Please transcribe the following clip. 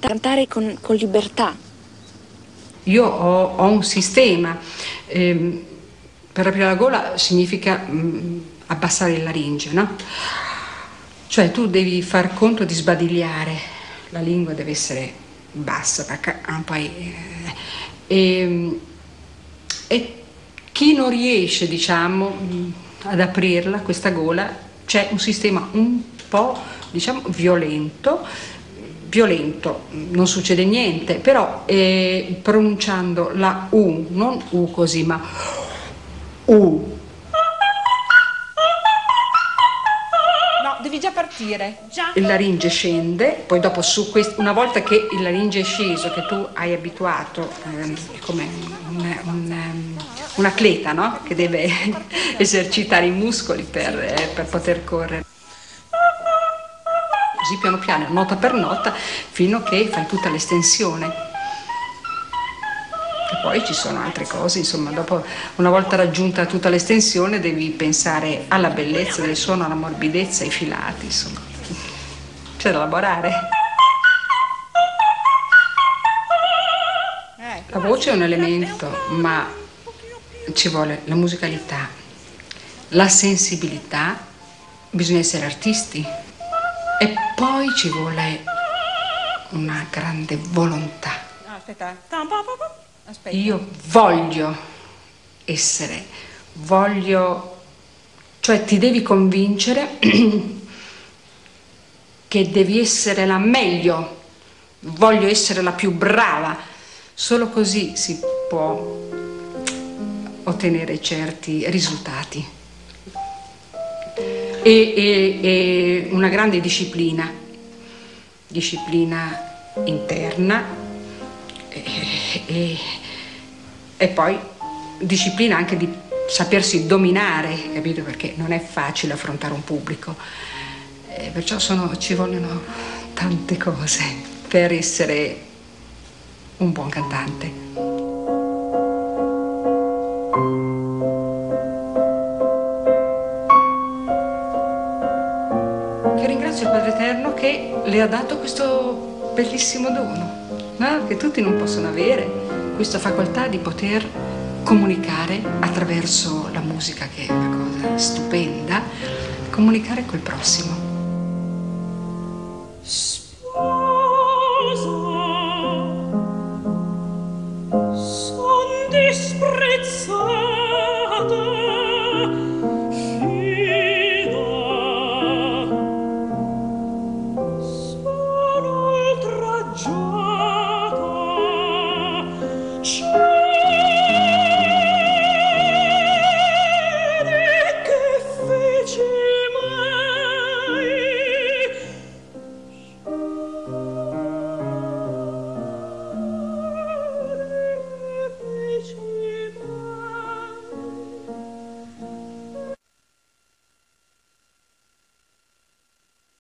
cantare con, con libertà. Io ho, ho un sistema, ehm, per aprire la gola significa mh, abbassare il laringe, no? Cioè tu devi far conto di sbadigliare, la lingua deve essere bassa, perché, ah, poi, eh, e, e, chi non riesce, diciamo, ad aprirla, questa gola, c'è un sistema un po', diciamo, violento violento, non succede niente, però eh, pronunciando la U, non U così, ma U. No, devi già partire. Già. Il laringe scende, poi dopo su questo, una volta che il laringe è sceso, che tu hai abituato, eh, come un, un, ehm, un, atleta, no? Che deve esercitare i muscoli per, eh, per poter correre così piano piano, nota per nota, fino a che fai tutta l'estensione. E poi ci sono altre cose, insomma, dopo una volta raggiunta tutta l'estensione devi pensare alla bellezza del suono, alla morbidezza, ai filati, insomma. C'è da lavorare. La voce è un elemento, ma ci vuole la musicalità, la sensibilità, bisogna essere artisti. E poi ci vuole una grande volontà. Aspetta. Aspetta. Io voglio essere, voglio, cioè ti devi convincere che devi essere la meglio, voglio essere la più brava. Solo così si può ottenere certi risultati e, e, e una grande disciplina, disciplina interna e, e poi disciplina anche di sapersi dominare, capito? Perché non è facile affrontare un pubblico. E perciò sono, ci vogliono tante cose per essere un buon cantante. Ringrazio Padre Eterno che le ha dato questo bellissimo dono, no? che tutti non possono avere, questa facoltà di poter comunicare attraverso la musica, che è una cosa stupenda, comunicare col prossimo. Sposa, son disprezzo